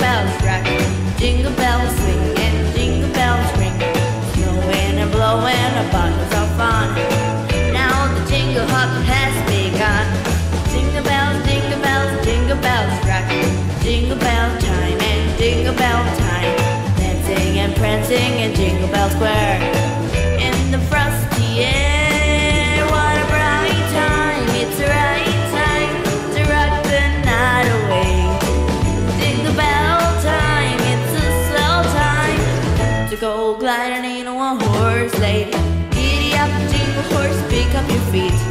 bells rocking, jingle bells swinging, jingle bells ringing, snowing and blowing, a bundles of fun. Now the jingle hop has begun. Jingle bells, jingle bells, jingle bells rocking, jingle bell time and jingle bell time, dancing and prancing in Jingle Bell Square. riding in a one horse lady. Giddy up, jingle horse, pick up your feet.